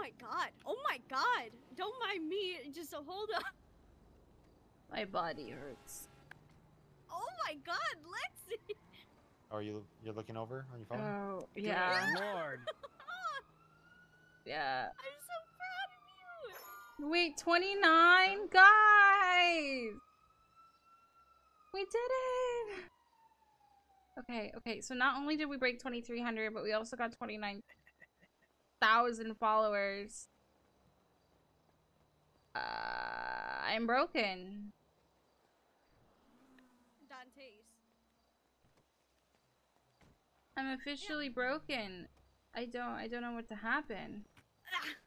my god. Oh my god. Don't mind me. Just hold up. My body hurts. Oh my god, Lexi. Oh, are you you're looking over on your phone? Oh, yeah. Good lord. Yeah. I'm so proud of you. Wait, 29? Guys! We did it! Okay, okay, so not only did we break 2,300, but we also got 29,000 followers. Uh, I'm broken. Dante's. I'm officially broken. I don't, I don't know what to happen.